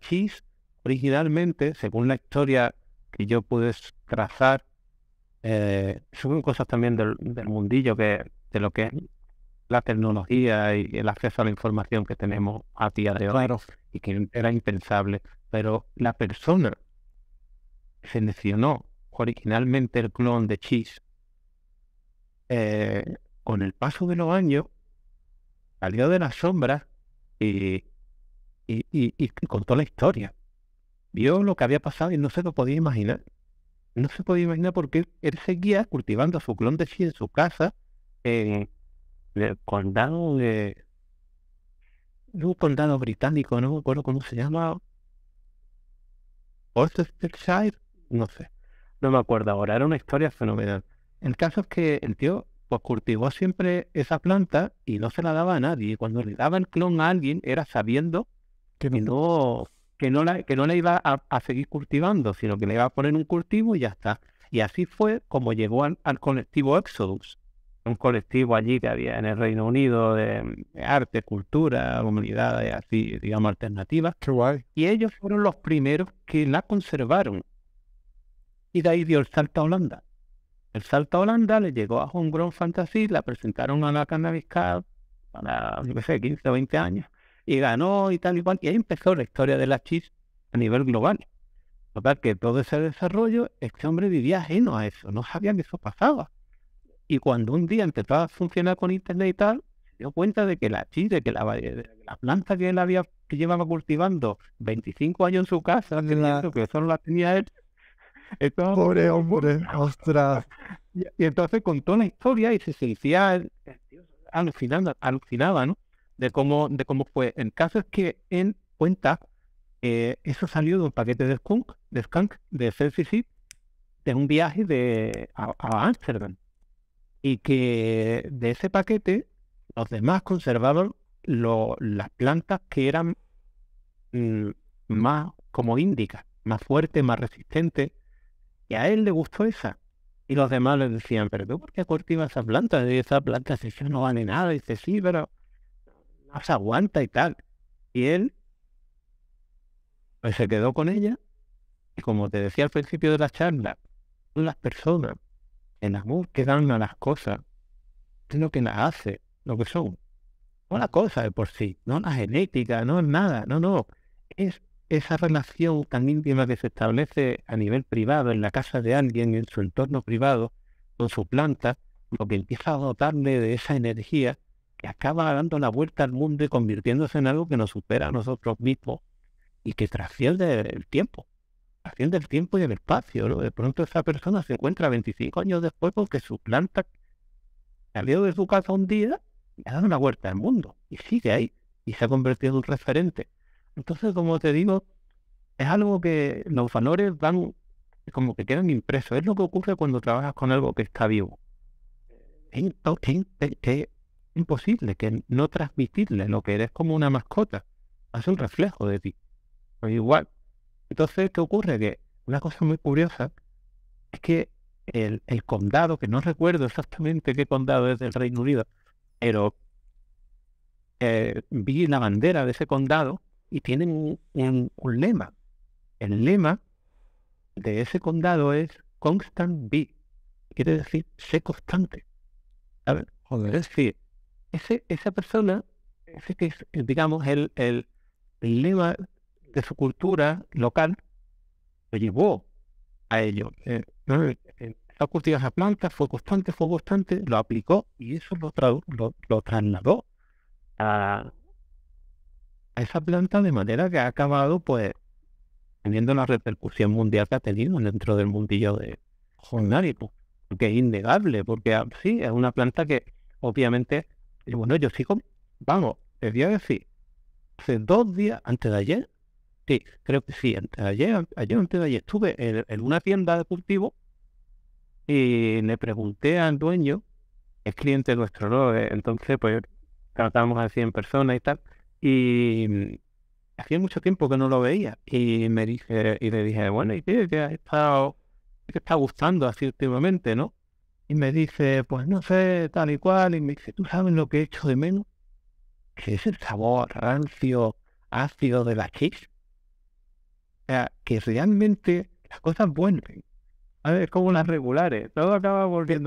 Cheese originalmente, según la historia que yo pude trazar, eh, son cosas también del, mundillo que, de lo que es la tecnología y el acceso a la información que tenemos a día de hoy y que era impensable. Pero la persona seleccionó originalmente el clon de Cheese, eh, con el paso de los años, salió de las sombras y, y, y, contó la historia. Vio lo que había pasado y no se lo podía imaginar. No se podía imaginar porque él seguía cultivando su clon de Cheese en su casa en el condado de un condado británico, no me acuerdo cómo se llama. Worcestershire, no sé, no me acuerdo ahora, era una historia fenomenal. El caso es que el tío pues cultivó siempre esa planta y no se la daba a nadie. Cuando le daba el clon a alguien era sabiendo que no, que no, la, que no la iba a, seguir cultivando, sino que le iba a poner un cultivo y ya está. Y así fue como llegó al, colectivo Exodus, un colectivo allí que había en el Reino Unido de, arte, cultura, comunidades así, digamos, alternativas. Qué guay. Y ellos fueron los primeros que la conservaron y de ahí dio el salto a Holanda. El salto a Holanda le llegó a Homegrown Fantasy, la presentaron a la Cannabis Cup para, yo qué sé, 15 o 20 años, y ganó y tal y cual. Y ahí empezó la historia de la chis a nivel global. Total, que todo ese desarrollo, este hombre vivía ajeno a eso, no sabía que eso pasaba. Y cuando un día empezó a funcionar con internet y tal, se dio cuenta de que la chis, de que la, la planta que él había, que llevaba cultivando 25 años en su casa, que solo la tenía él, Pobre hombre, ostras. Y, entonces contó la historia y se sentía alucinando, alucinaba, ¿no? De cómo, de cómo fue. El caso es que él cuenta que eso salió de un paquete de skunk, de skunk, de Celsius, de un viaje de, a Amsterdam. Y que de ese paquete los demás conservaron las plantas que eran mm, más como índicas, más fuertes, más resistentes, y a él le gustó esa. Y los demás le decían, pero tú por qué cultivas esa planta? Y esa planta si no vale nada. Y dice, sí, pero no se aguanta y tal. Y él pues se quedó con ella. Y como te decía al principio de la charla, las personas en amor que dan a las cosas es lo que las hace, lo que son. No la cosa de por sí, no la genética, no es nada, no, no. Es esa relación tan íntima que se establece a nivel privado, en la casa de alguien, en su entorno privado, con su planta, lo que empieza a dotarle de esa energía que acaba dando la vuelta al mundo y convirtiéndose en algo que nos supera a nosotros mismos y que trasciende el tiempo, trasciende el tiempo y el espacio. De pronto esa persona se encuentra 25 años después porque su planta salió de su casa un día y ha dado una vuelta al mundo y sigue ahí y se ha convertido en un referente entonces, como te digo, es algo que los valores van como que quedan impresos. Es lo que ocurre cuando trabajas con algo que está vivo. Es, imposible que no transmitirle lo que eres como una mascota. Hace un reflejo de ti. Pues igual. Entonces, ¿qué ocurre? Que una cosa muy curiosa es que el, condado, que no recuerdo exactamente qué condado es del Reino Unido, pero eh, vi la bandera de ese condado y tienen un, lema. El lema de ese condado es Constant Be. Quiere decir sé constante. Es decir, ese, esa persona, ese que es, digamos, el, el, lema de su cultura local, lo llevó a ello. Eh, eh cultivar esa planta, fue constante, fue constante, lo aplicó y eso lo, lo, lo trasladó a, esa planta de manera que ha acabado pues teniendo la repercusión mundial que ha tenido dentro del mundillo de jornálico, porque es innegable, porque ah, sí, es una planta que obviamente, bueno, yo sigo, vamos, te voy a decir, hace dos días, antes de ayer, sí, creo que sí, antes de ayer, ayer antes de ayer, estuve en, una tienda de cultivo y le pregunté al dueño, es cliente nuestro, ¿no? Entonces, pues tratamos así en persona y tal, y mm, hacía mucho tiempo que no lo veía. Y me dije, y le dije, bueno, ¿y qué te ha estado, qué está gustando así últimamente, no? Y me dice, pues no sé, tal y cual. Y me dice, ¿tú sabes lo que he hecho de menos? Que es el sabor rancio, ácido de la cheese. sea, que realmente las cosas vuelven. A ver, como las regulares, todo acaba volviendo.